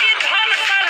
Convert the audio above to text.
It comes